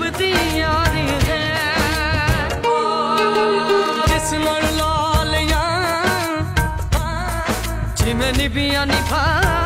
है लाल या निभा